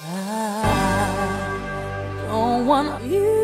I don't want you.